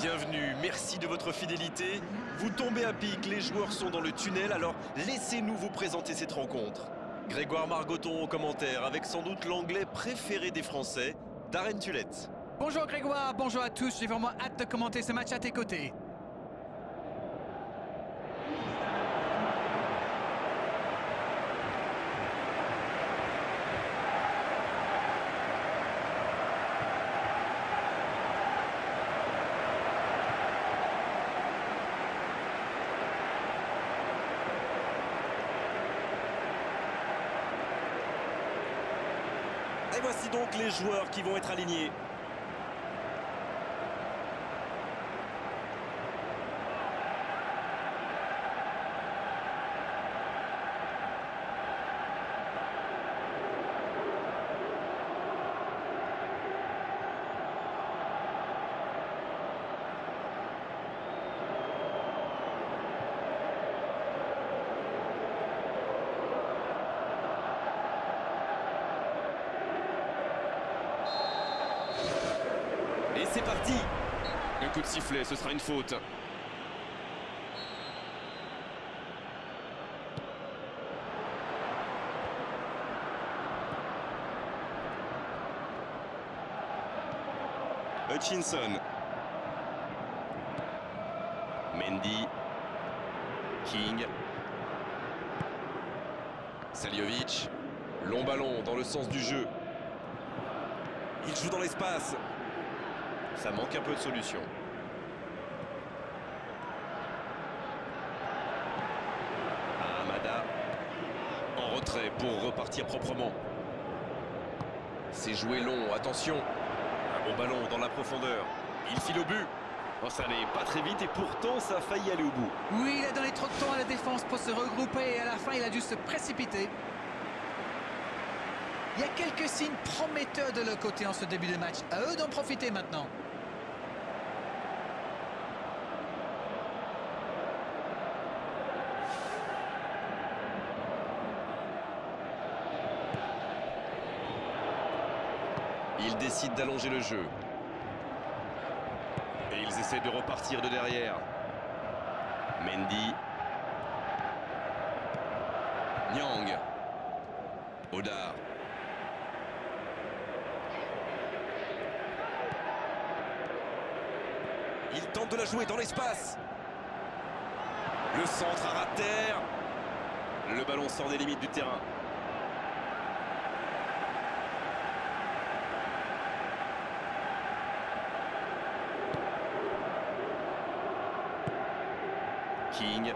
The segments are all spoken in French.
Bienvenue, merci de votre fidélité. Vous tombez à pic, les joueurs sont dans le tunnel, alors laissez-nous vous présenter cette rencontre. Grégoire Margoton au commentaire, avec sans doute l'anglais préféré des Français, Darren Tulette. Bonjour Grégoire, bonjour à tous, j'ai vraiment hâte de commenter ce match à tes côtés. Et voici donc les joueurs qui vont être alignés. Et c'est parti Un coup de sifflet, ce sera une faute. Hutchinson. Mendy. King. Saliovic. Long ballon dans le sens du jeu. Il joue dans l'espace. Ça manque un peu de solution. Amada. En retrait C'est joué long, attention. Un bon ballon dans la profondeur. Il file au but. Oh, ça n'est pas très vite et pourtant ça a failli aller au bout. Oui, il a donné trop de temps à la défense pour se regrouper et à la fin il a dû se précipiter. Il y a quelques signes prometteurs de leur côté en ce début de match. À eux d'en profiter maintenant. Ils décident d'allonger le jeu. Et ils essaient de repartir de derrière. Mendy. Nyang. Odar. Il tente de la jouer dans l'espace. Le centre à terre. Le ballon sort des limites du terrain. King.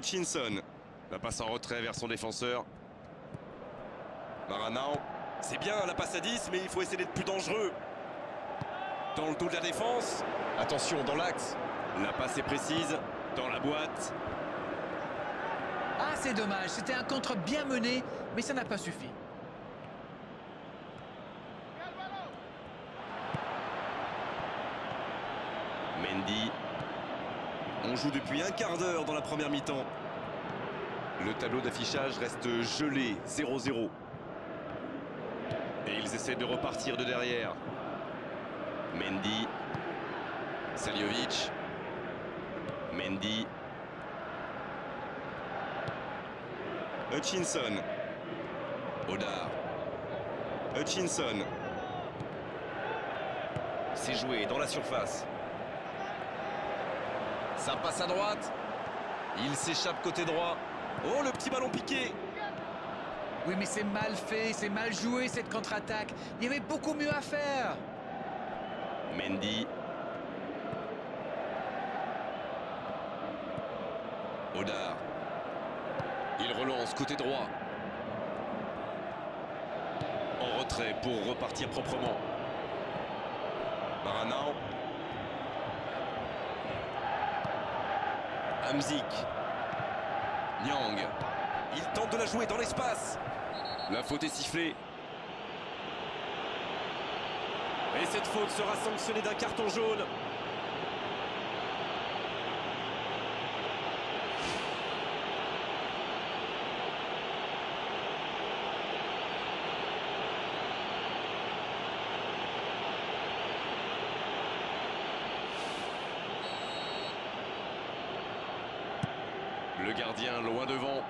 Hutchinson. La passe en retrait vers son défenseur. Maranao. C'est bien la passe à 10, mais il faut essayer d'être plus dangereux. Dans le dos de la défense. Attention, dans l'axe. La passe est précise. Dans la boîte. Ah, c'est dommage, c'était un contre bien mené, mais ça n'a pas suffi. Mendy. On joue depuis un quart d'heure dans la première mi-temps. Le tableau d'affichage reste gelé, 0-0. Et ils essaient de repartir de derrière. Mendy. Saliovic. Mendy. Hutchinson. Odar. Hutchinson. C'est joué dans la surface. Ça passe à droite. Il s'échappe côté droit. Oh, le petit ballon piqué. Oui, mais c'est mal fait, c'est mal joué cette contre-attaque. Il y avait beaucoup mieux à faire. Mendy. Odar. Il relance côté droit. En retrait pour repartir proprement. Maranao. Hamzik. Nyang. Il tente de la jouer dans l'espace. La faute est sifflée. Et cette faute sera sanctionnée d'un carton jaune. Le gardien loin devant.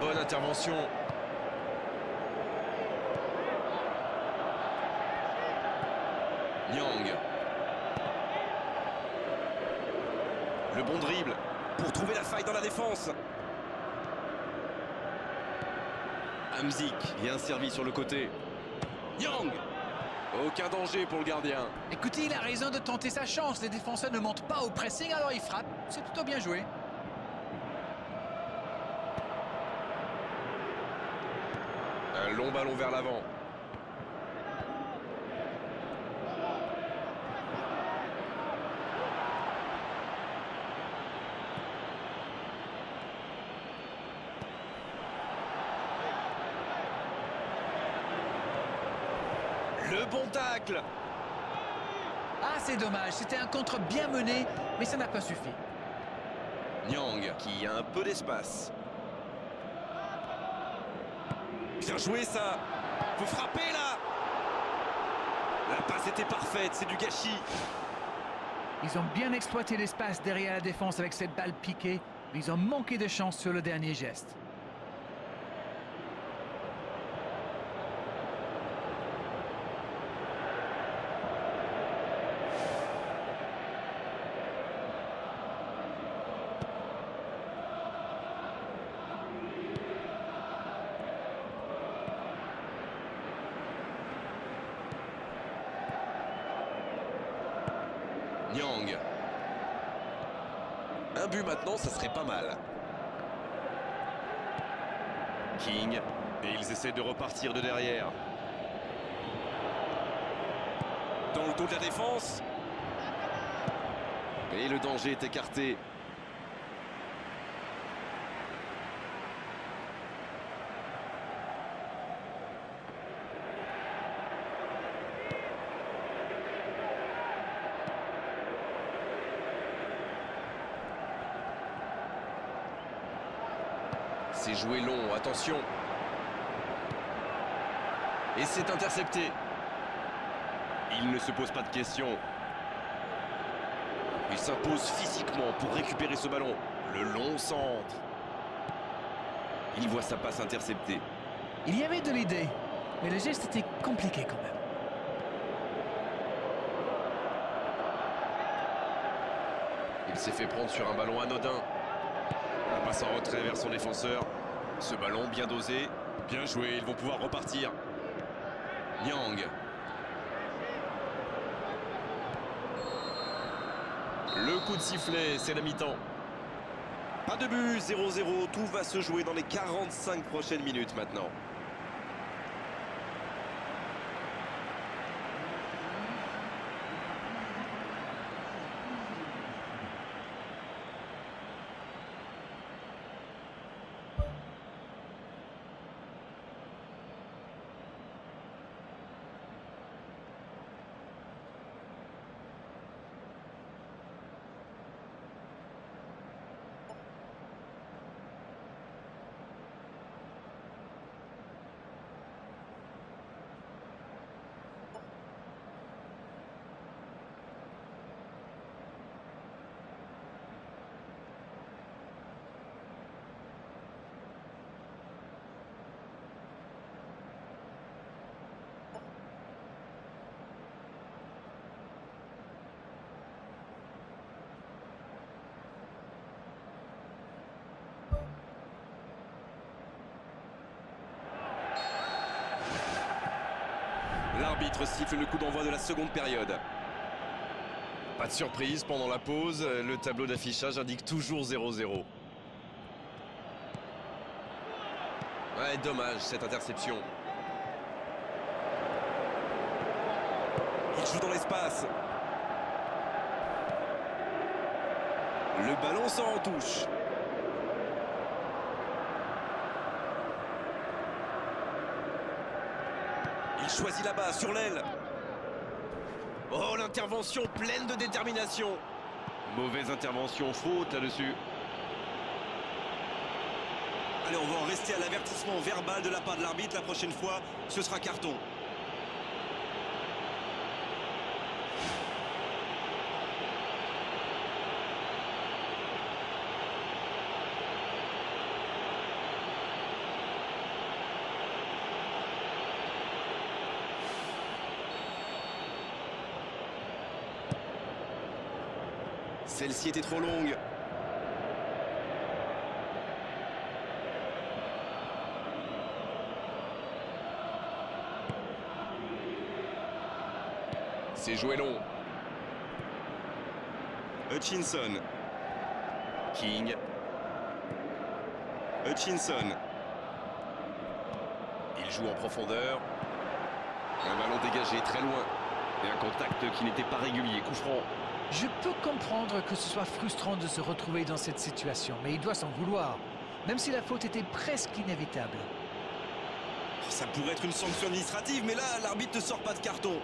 Bonne intervention. Nyang. Le bon dribble pour trouver la faille dans la défense. Hamzik, bien servi sur le côté. Nyang Aucun danger pour le gardien. Écoutez, il a raison de tenter sa chance. Les défenseurs ne montent pas au pressing, alors il frappe. C'est plutôt bien joué. Un long ballon vers l'avant. Le bon tacle Ah, c'est dommage. C'était un contre bien mené, mais ça n'a pas suffi. Nyang qui a un peu d'espace. Bien joué ça Faut frapper là La passe était parfaite, c'est du gâchis. Ils ont bien exploité l'espace derrière la défense avec cette balle piquée, mais ils ont manqué de chance sur le dernier geste. Nyang. Un but maintenant, ça serait pas mal. King. Et ils essaient de repartir de derrière. Dans le dos de la défense. Et le danger est écarté. Joué long, attention. Et c'est intercepté. Il ne se pose pas de questions. Il s'impose physiquement pour récupérer ce ballon. Le long centre. Il voit sa passe interceptée. Il y avait de l'idée, mais le geste était compliqué quand même. Il s'est fait prendre sur un ballon anodin. La passe en retrait vers son défenseur. Ce ballon bien dosé. Bien joué, ils vont pouvoir repartir. Nyang. Le coup de sifflet, c'est la mi-temps. Pas de but, 0-0. Tout va se jouer dans les 45 prochaines minutes maintenant. L'arbitre siffle le coup d'envoi de la seconde période. Pas de surprise pendant la pause, le tableau d'affichage indique toujours 0-0. Ouais, dommage cette interception. Il joue dans l'espace. Le ballon sort en touche. Il choisit là-bas, sur l'aile. Oh, l'intervention pleine de détermination. Mauvaise intervention, faute là-dessus. Allez, on va en rester à l'avertissement verbal de la part de l'arbitre. La prochaine fois, ce sera carton. Celle-ci était trop longue. C'est joué long. Hutchinson. King. Hutchinson. Il joue en profondeur. Un ballon dégagé très loin. Et un contact qui n'était pas régulier. Coup franc. Je peux comprendre que ce soit frustrant de se retrouver dans cette situation, mais il doit s'en vouloir, même si la faute était presque inévitable. Oh, ça pourrait être une sanction administrative, mais là, l'arbitre ne sort pas de carton.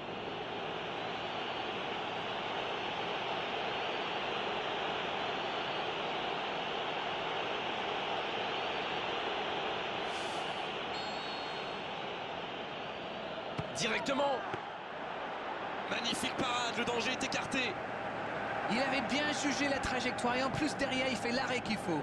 Directement. Magnifique parade, le danger est écarté. Il avait bien jugé la trajectoire et en plus derrière il fait l'arrêt qu'il faut.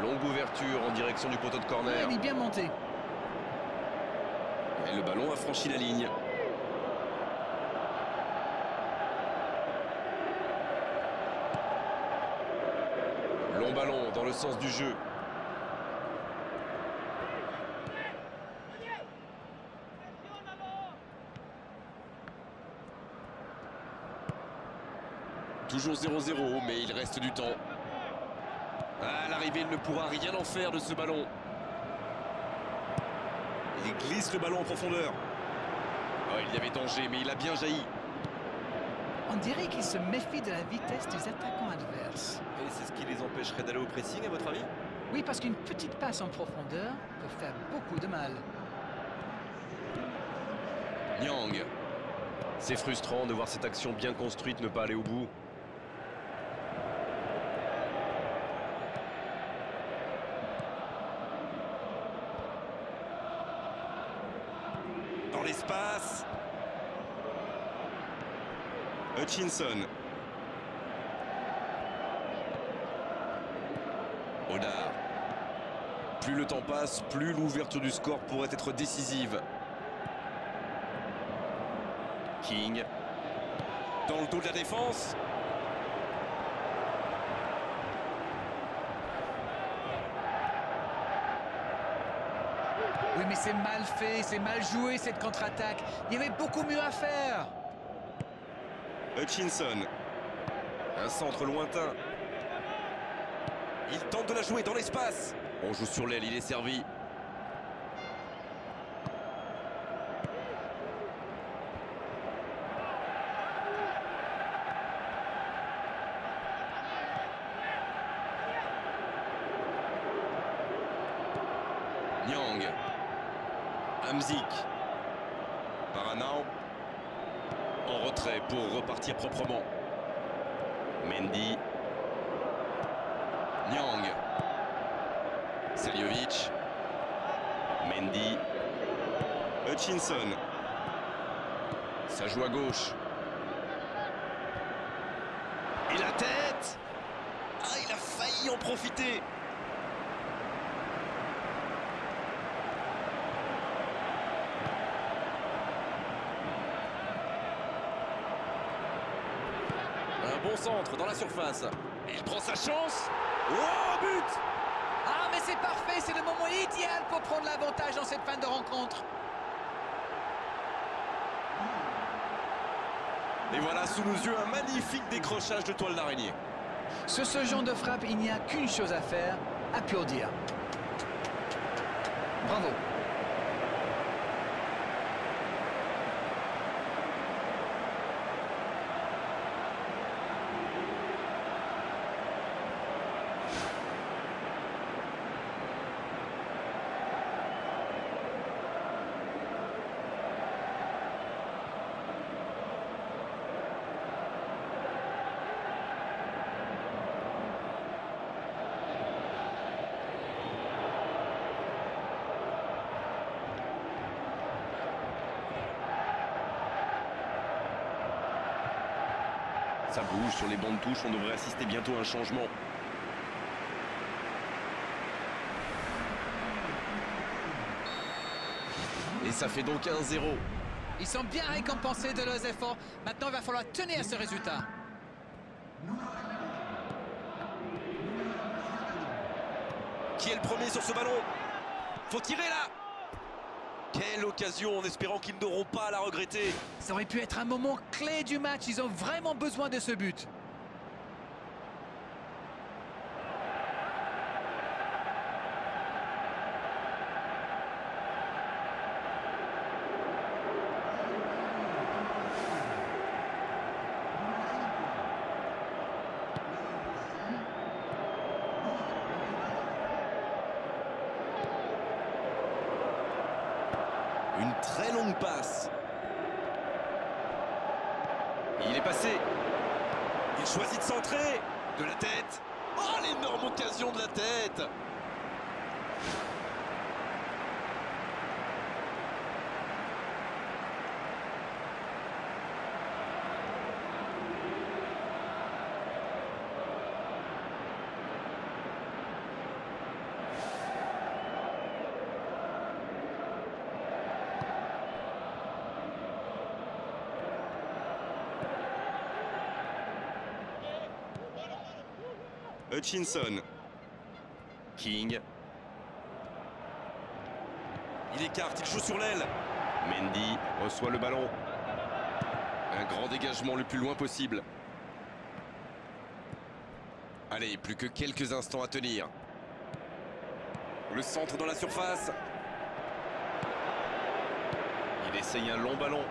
Longue ouverture en direction du poteau de corner. il est bien monté. Et le ballon a franchi la ligne. Long ballon dans le sens du jeu. Toujours 0-0, mais il reste du temps. À l'arrivée, il ne pourra rien en faire de ce ballon. Il glisse le ballon en profondeur. Oh, il y avait danger, mais il a bien jailli. On dirait qu'il se méfie de la vitesse des attaquants adverses. Et c'est ce qui les empêcherait d'aller au pressing, à votre avis? Oui, parce qu'une petite passe en profondeur peut faire beaucoup de mal. Nyang. C'est frustrant de voir cette action bien construite ne pas aller au bout. Dans l'espace. Hutchinson. Odar. Plus le temps passe, plus l'ouverture du score pourrait être décisive. King. Dans le dos de la défense. Oui, mais c'est mal fait, c'est mal joué cette contre-attaque. Il y avait beaucoup mieux à faire. Hutchinson. Un centre lointain. Il tente de la jouer dans l'espace. On joue sur l'aile, il est servi. Nyang. Hamzik. Paranao. En retrait pour repartir proprement. Mendy. Nyang. Seljovic. Mendy. Hutchinson. Ça joue à gauche. Et la tête Ah, il a failli en profiter. Un bon centre dans la surface. Il prend sa chance. Oh, but Ah, mais c'est parfait, c'est le moment idéal pour prendre l'avantage dans cette fin de rencontre. Et voilà sous nos yeux un magnifique décrochage de toile d'araignée. Sur ce genre de frappe, il n'y a qu'une chose à faire, applaudir. Bravo. Ça bouge sur les bancs de touche, on devrait assister bientôt à un changement. Les ça fait donc 1-0. Ils sont bien récompensés de leurs efforts. Maintenant, il va falloir tenir ce résultat. Qui est le premier sur ce ballon? Faut tirer là Quelle occasion en espérant qu'ils n'auront pas à la regretter. Ça aurait pu être un moment clé du match. Ils ont vraiment besoin de ce but. Une très longue passe. Il est passé. Il choisit de centrer. De la tête. Oh, l'énorme occasion de la tête Hutchinson. King. Il écarte, il joue sur l'aile. Mendy reçoit le ballon. Un grand dégagement le plus loin possible. Allez, plus que quelques instants à tenir. Le centre dans la surface. Il essaye un long ballon.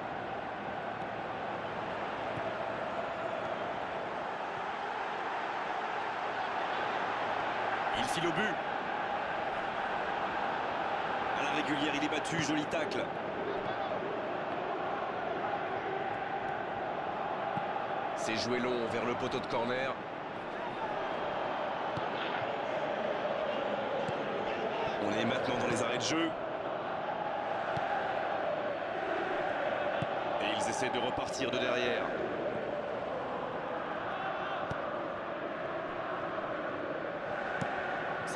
File au but. À la régulière, il est battu. Joli tacle. C'est joué long vers le poteau de corner. On est maintenant dans les arrêts de jeu. Et ils essaient de repartir de derrière.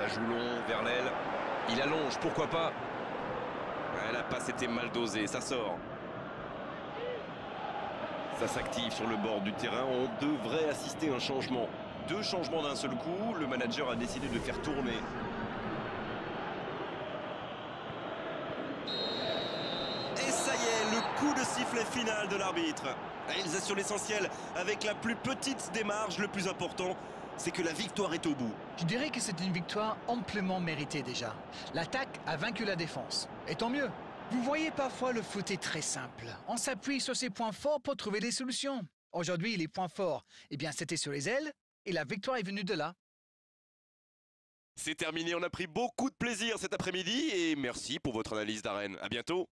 Joue long vers l'aile. Il allonge, pourquoi pas la passe était mal dosée, ça sort. Ça s'active sur le bord du terrain. On devrait assister à un changement. Deux changements d'un seul coup. Le manager a décidé de faire tourner. Et ça y est, le coup de sifflet final de l'arbitre. Ils assurent l'essentiel avec la plus petite marges. Le plus important, c'est que la victoire est au bout. Je dirais que c'est une victoire amplement méritée déjà. L'attaque a vaincu la défense. Et tant mieux. Vous voyez, parfois, le foot est très simple. On s'appuie sur ses points forts pour trouver des solutions. Aujourd'hui, les points forts, eh bien, c'était sur les ailes, et la victoire est venue de là. C'est terminé, on a pris beaucoup de plaisir cet après-midi et merci pour votre analyse d'arène. À bientôt.